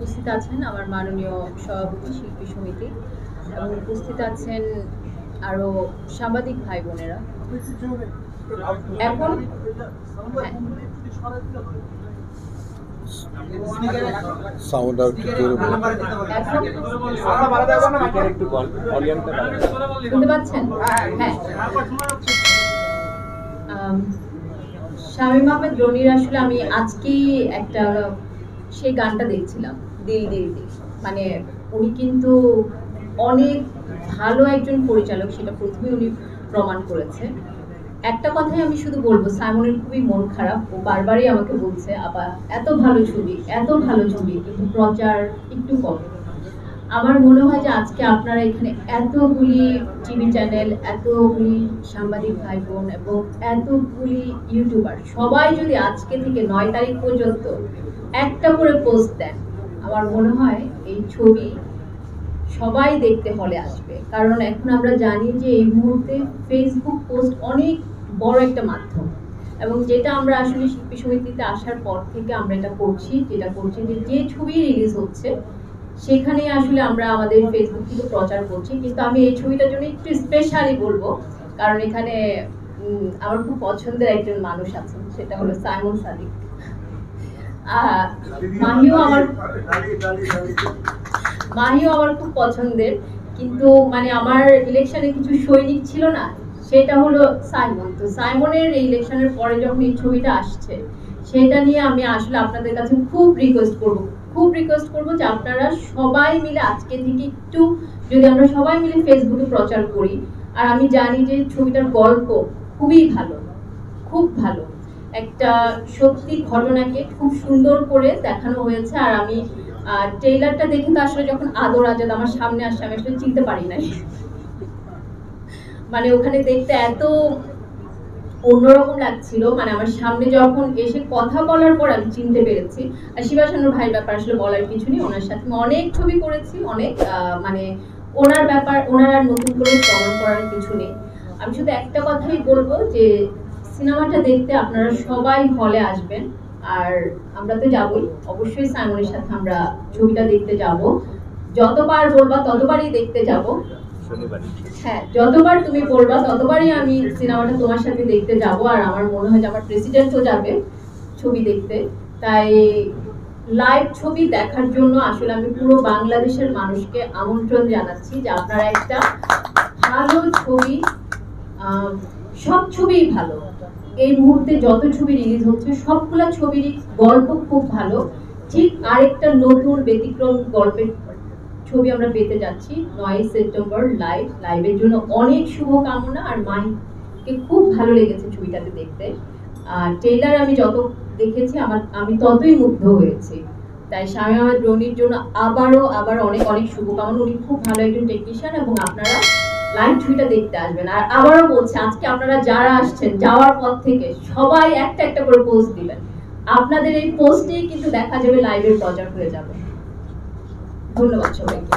উপস্থিত আছেন আমার মাননীয় সভাপতি শিল্পী সমিতি এবং উপস্থিত আছেন আরও সাংবাদিক ভাই বোনেরা। এখন সাউন্ড শুনতে পাচ্ছেন? হ্যাঁ। আম, শামীম আহমেদ রনির আসলে আমি আজকেই একটা সেই গানটা দেখছিলাম। দিল দিল মানে উনি কিন্তু অনেক ভালো একজন পরিচালক, সেটা প্রথমে উনি প্রমাণ করেছে। একটা কথাই আমি শুধু বলব, সাইমনের খুবই মন খারাপ। ও বারবারই আমাকে বলছে আবার এত ভালো ছবি, এত ভালো ছবি, কিন্তু প্রচার একটু কম। আমার মনে হয় যে আজকে আপনারা এখানে এতগুলি টিভি চ্যানেল, এতগুলি সাংবাদিক ভাই বোন এবং এতগুলি ইউটিউবার, সবাই যদি আজকে থেকে নয় তারিখ পর্যন্ত একটা করে পোস্ট দেন আমার মনে হয় এই ছবি সবাই দেখতে হলে আসবে। কারণ এখন আমরা জানি যে এই মুহূর্তে ফেসবুক পোস্ট অনেক বড় একটা মাধ্যম। এবং যেটা আমরা আসলে শিল্পী সমিতিতে আসার পর থেকে আমরা এটা করছি, যেটা করছি যে যে ছবি রিলিজ হচ্ছে সেখানে আসলে আমরা আমাদের ফেসবুক থেকে প্রচার করছি। কিন্তু আমি এই ছবিটার জন্য একটু স্পেশালি বলব, কারণ এখানে আমার খুব পছন্দের একজন মানুষ আছেন, সেটা হলো সাইমন সাদিক। মাহিও আমার মাহিও আমার খুব পছন্দের, কিন্তু মানে আমার ইলেকশনে কিছু সৈনিক ছিল না, সেটা হলো সাইমন। তো সাইমনের ইলেকশনের পরে যখন এই ছবিটা আসছে, সেটা নিয়ে আমি আসলে আপনাদের কাছে খুব রিকোয়েস্ট করব। খুব রিকোয়েস্ট করব যে আপনারা সবাই মিলে আজকে থেকে একটু যদি আমরা সবাই মিলে ফেসবুকে প্রচার করি, আর আমি জানি যে ছবিটার গল্প খুবই ভালো, খুব ভালো। একটা সত্যি ঘটনাকে খুব সুন্দর করে দেখানো হয়েছে, আর আমি ট্রেলারটা দেখে তো আসলে যখন আদর আজাদ আমার সামনে আসছে আমি আসলে চিনতে পারি নাই। মানে ওখানে দেখতে এত অন্যরকম লাগছিল মানে আমার সামনে যখন এসে কথা বলার পর আমি চিনতে পেরেছি। আর শিবাসানুর ভাইয়ের ব্যাপার আসলে বলার কিছু নেই, ওনার সাথে অনেক ছবি করেছি, অনেক মানে ওনার ব্যাপার, ওনার আর নতুন করে প্রমাণ করার কিছু নেই। আমি শুধু একটা কথাই বলব যে সিনেমাটা দেখতে আপনারা সবাই হলে আসবেন। আর আমরা তো যাবই। অবশ্যই সাইমনের সাথে আমরা ছবিটা দেখতে যাব। যতবার বলবা ততবারই দেখতে যাব। হ্যাঁ যতবার তুমি বলবা ততবারই আমি সিনেমাটা তোমার সাথে দেখতে যাব। আর আমার মনে হয় যে আমার প্রেসিডেন্টও যাবে ছবি দেখতে। তাই লাইভ ছবি দেখার জন্য আসলে আমি পুরো বাংলাদেশের মানুষকে আমন্ত্রণ জানাচ্ছি যে আপনারা একটা ভালো ছবি আহ, সব ছবিই ভালো। এই মুহূর্তে যত ছবি রিলিজ হচ্ছে, সবগুলা ছবিরই গল্প খুব ভালো। ঠিক আরেকটা নতুন ব্যতিক্রম গল্পের ছবি আমরা পেতে যাচ্ছি, নয় সেপ্টেম্বর লাইভ লাইভের জন্য অনেক শুভকামনা আর মাইকে খুব ভালো লেগেছে ছবিটাতে দেখতে। আর ট্রেলার আমি যত দেখেছি, আমার, আমি ততই মুগ্ধ হয়েছি। তাই স্বামী আমার রনির জন্য আবারও, আবার অনেক অনেক শুভকামনা। উনি খুব ভালো একজন টেকনিশিয়ান এবং আপনারা লাইভ ছবিটা দেখতে আসবেন। আর আবারও বলছি, আজকে আপনারা যারা আসছেন, যাওয়ার পর থেকে সবাই একটা একটা করে পোস্ট দিবেন। আপনাদের এই পোস্টেই কিন্তু দেখা যাবে লাইভের প্রচার হয়ে যাবে। ধন্যবাদ সবাইকে।